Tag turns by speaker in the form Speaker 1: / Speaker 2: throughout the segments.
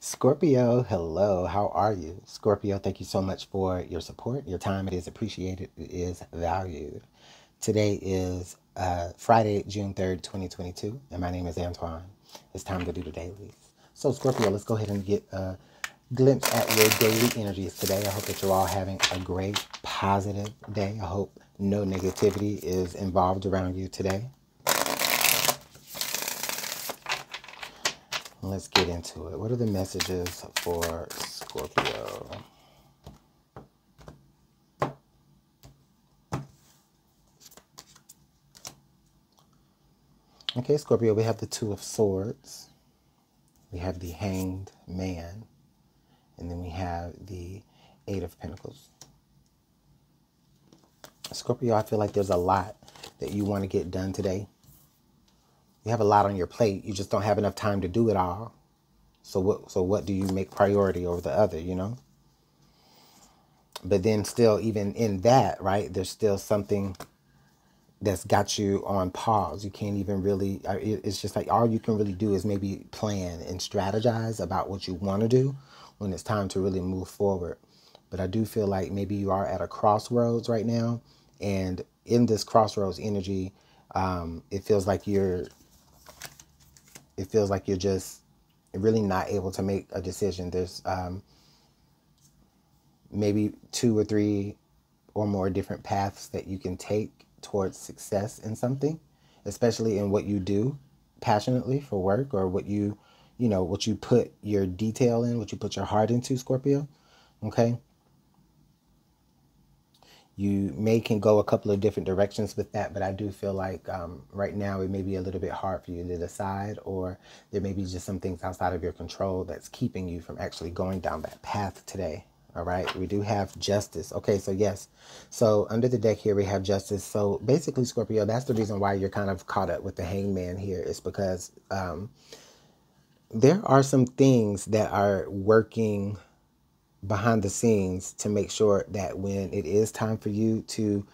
Speaker 1: Scorpio, hello. How are you? Scorpio, thank you so much for your support. Your time, it is appreciated, it is valued. Today is uh, Friday, June 3rd, 2022, and my name is Antwan. It's time to do the dailies. So, Scorpio, let's go ahead and get a glimpse at your daily energies today. I hope that you're all having a great, positive day. I hope no negativity is involved around you today. Let's get into it. What are the messages for Scorpio? Okay, Scorpio, we have the Two of Swords. We have the Hanged Man. And then we have the Eight of Pentacles. Scorpio, I feel like there's a lot that you want to get done today you have a lot on your plate. You just don't have enough time to do it all. So what so what do you make priority over the other, you know? But then still even in that, right? There's still something that's got you on pause. You can't even really it's just like all you can really do is maybe plan and strategize about what you want to do when it's time to really move forward. But I do feel like maybe you are at a crossroads right now and in this crossroads energy um, it feels like you're it feels like you're just really not able to make a decision. There's um, maybe two or three or more different paths that you can take towards success in something, especially in what you do passionately for work or what you, you know, what you put your detail in, what you put your heart into, Scorpio. Okay you may can go a couple of different directions with that but i do feel like um, right now it may be a little bit hard for you to decide or there may be just some things outside of your control that's keeping you from actually going down that path today all right? We do have justice. Okay so yes so under the deck here we have justice. So basically scorpio that's the reason why you're kind of caught up with the hangman here is because um, there are some things that are working behind the scenes to make sure that when it is time for you to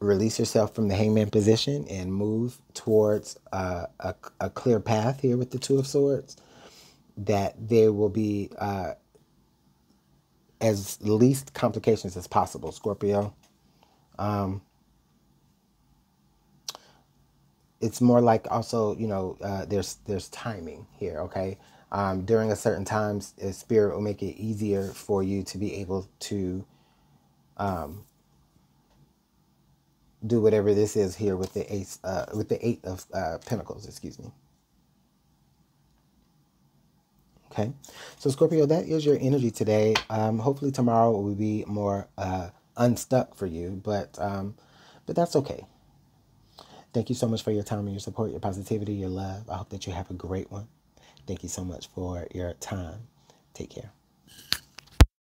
Speaker 1: release yourself from the hangman position and move towards a, a, clear path here with the two of swords that there will be uh, as least complications as possible. Scorpio um, it's more like also you know uh, there's there's timing here okay um, during a certain times, spirit will make it easier for you to be able to um, do whatever this is here with the ace, uh, with the eight of uh, pentacles. Excuse me. Okay, so Scorpio, that is your energy today. Um, hopefully tomorrow will be more uh, unstuck for you, but um, but that's okay. Thank you so much for your time and your support, your positivity, your love. I hope that you have a great one. Thank you so much for your time. Take care.